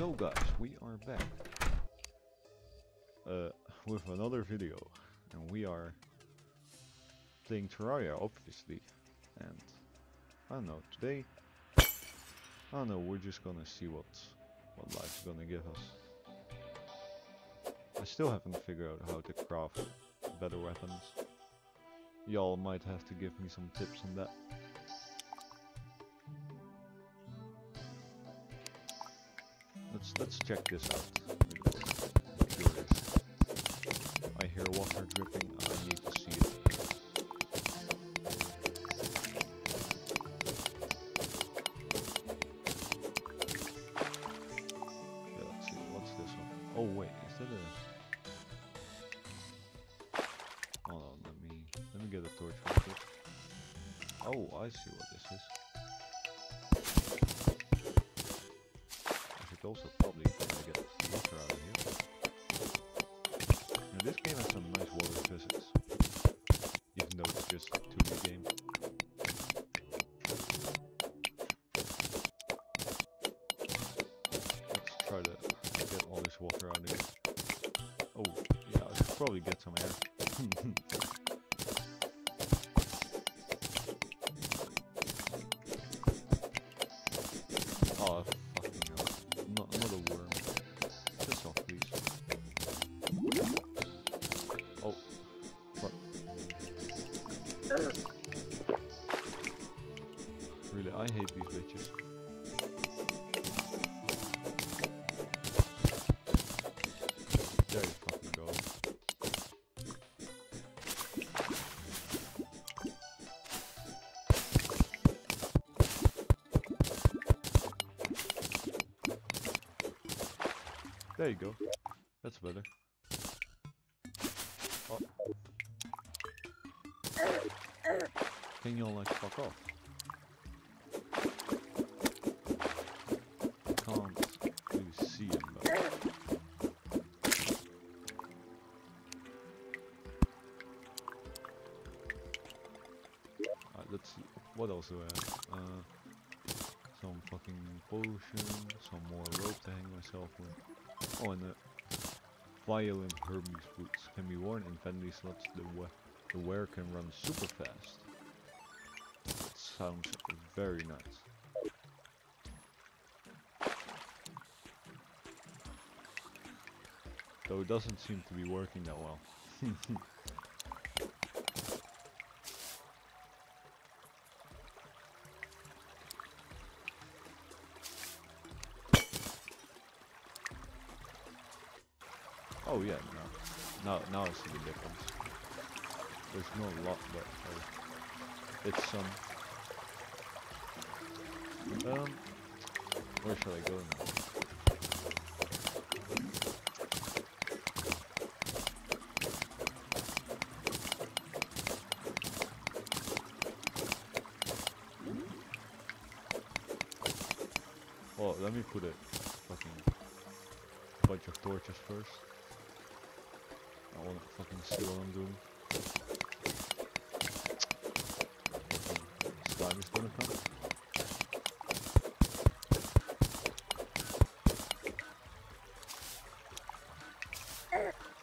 So guys, we are back uh, with another video and we are playing Terraria obviously and I don't know, today I don't know, we're just gonna see what what life's gonna give us. I still haven't figured out how to craft better weapons. Y'all might have to give me some tips on that. Let's check this out. I hear water dripping. I need to see it. Let's see. What's this one? Oh wait, is that a? Hold on. Let me let me get a torch real quick. Oh, I see what this is. Probably get some air. There you go. That's better. Oh. Can you all like fuck off? I can't really see him though. Alright, let's see. What else do I have? Uh, some fucking potion, some more rope to hang myself with. Oh, and the violent Hermes boots can be worn in vanity slots. The, we the wearer can run super fast. That sounds very nice. Though it doesn't seem to be working that well. see the difference. There's no lot, but uh, it's some. Um, where should I go now? Oh, let me put a fucking bunch of torches first. Fucking see what I'm doing. Slime is gonna come.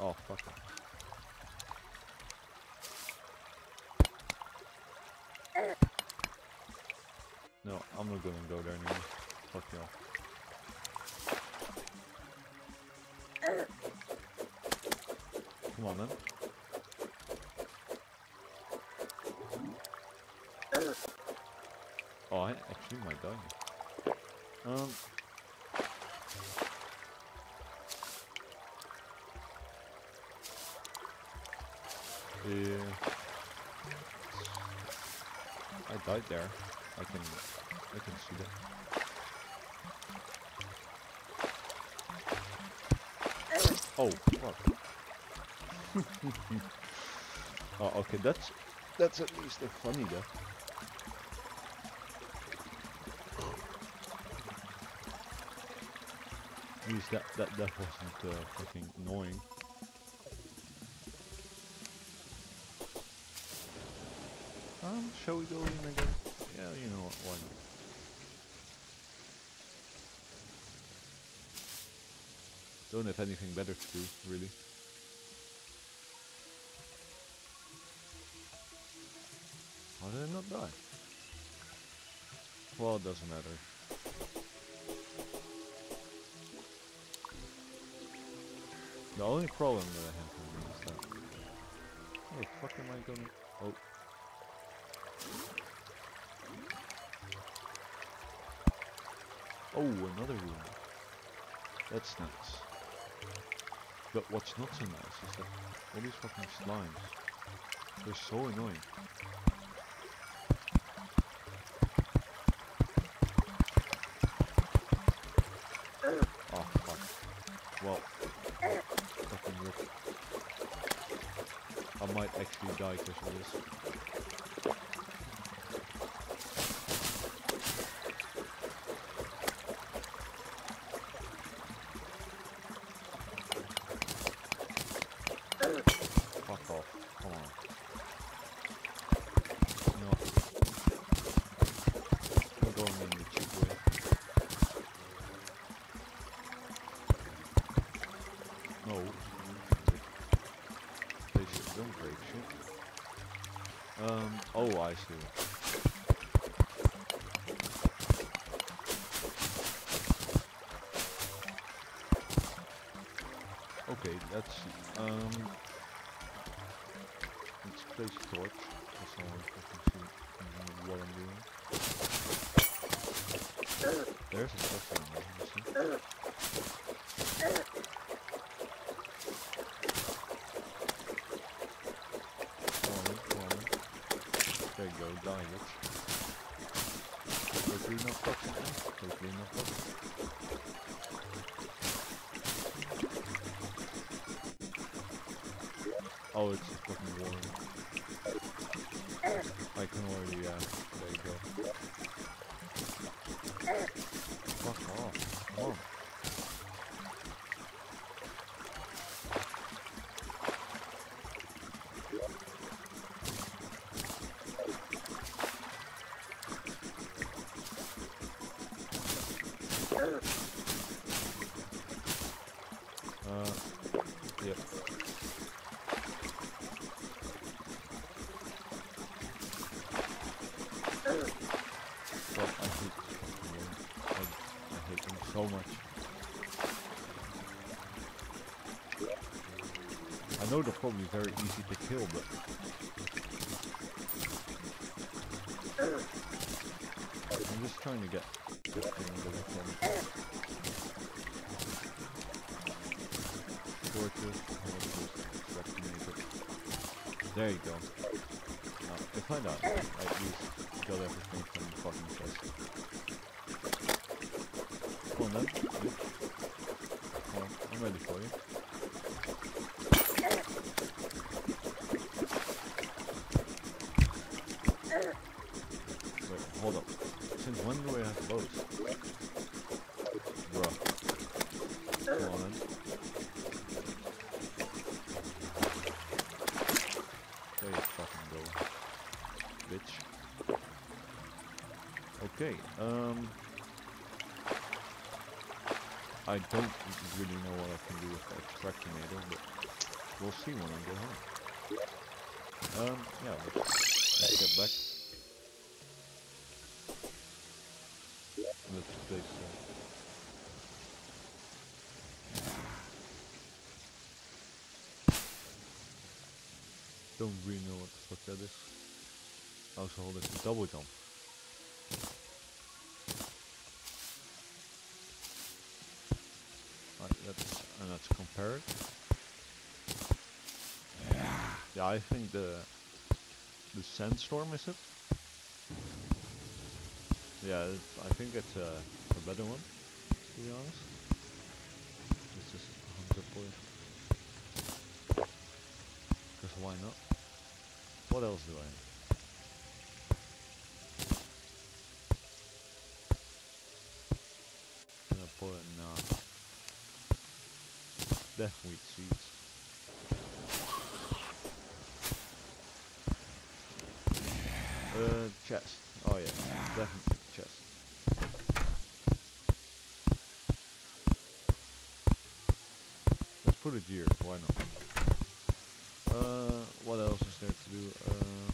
Oh fuck. No, I'm not gonna go there anymore. Fuck y'all. Come on then. Oh, I actually might die. Um. Yeah. I died there. I can, I can see that. Oh, fuck. oh, okay, that's that's at least a funny guy. At least that that death wasn't uh, fucking annoying. Um, shall we go in again? Yeah, you know what, why not? Don't have anything better to do, really. How did I not die? Well, it doesn't matter. The only problem that I have with is that... How the fuck am I gonna... Oh. Oh, another room. That's nice. But what's not so nice is that all these fucking slimes, they're so annoying. Because of this. Fuck off. Come on. No. I'm going in the cheap way. No. Places don't break shit. Um, oh, I see. Okay, let's see. Um, let's place a torch. That's how I can see what I'm doing. There's a stuff in there, Die it. Hopefully not toxic? Hopefully not toxic. Oh, it's fucking warm. I can already, uh, I, I hate them so much. I know they're probably very easy to kill, but... I'm just trying to get this thing that I can. Torches, There you go. Now, if I die, I at least got everything from the fucking chest. Come on then. Come on, I'm ready for you. Wait, hold up. Since when do I have bows? Bruh. Come on then. There you fucking go. Bitch. Okay, um... I don't really know what I can do with that extractinator, but we'll see when I get home. Um, yeah, let's, let's get back. Let's place uh, Don't really know what the fuck that is. Also hold it to double jump. Let's compare it. Yeah, I think the the sandstorm is it. Yeah, I think it's a, a better one, to be honest. This is hunter point. Because why not? What else do I have? Gonna put in uh, wheat seeds. Uh, chest. Oh yeah, definitely chest. for the years, why not? Uh, what else is there to do? Uh,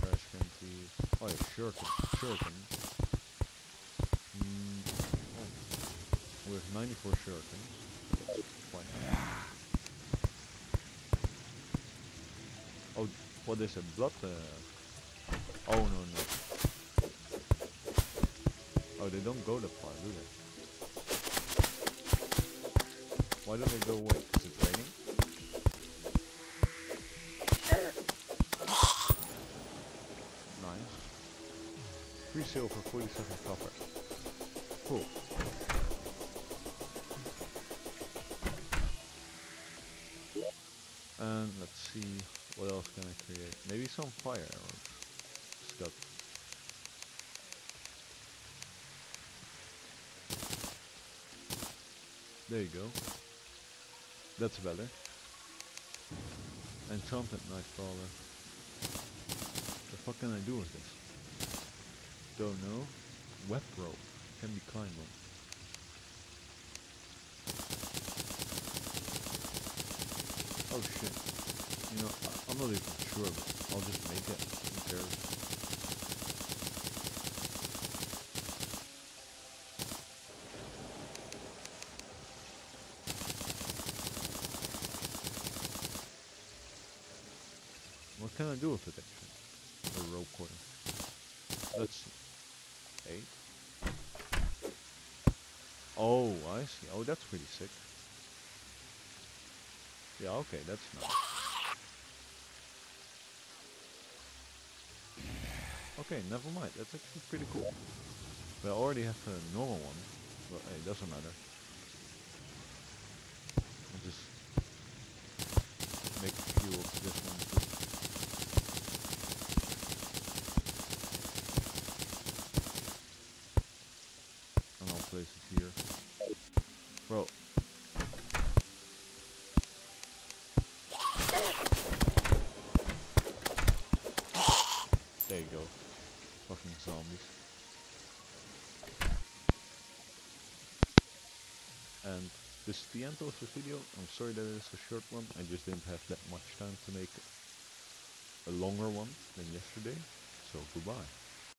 trash canteens. Oh yeah, shuriken. Shuriken. Mm, oh. We have 94 shurikens. Oh, what is it? Blood? Uh, oh no no. Oh, they don't go that far, do they? Why don't they go away? Is it raining? Nice. Three silver, 47 copper. Cool. And let's see, what else can I create? Maybe some fire arrows. Stuff. There you go. That's better. Enchanted Nightcrawler. The fuck can I do with this? Don't know. Web rope. Can be climbed on. Oh shit. You know, I'm not even sure, I'll just make it. Who cares? What can I do with it actually? The rope quarter. Let's see. Eight. Oh, I see. Oh, that's pretty sick. Yeah, okay, that's nice. Okay, never mind. That's actually pretty cool. I already have a normal one. But hey, doesn't matter. I'll just make of this one too. And I'll place it here. Bro. There you go. Fucking zombies. And this is the end of the video. I'm sorry that it's a short one. I just didn't have that much time to make a longer one than yesterday. So goodbye.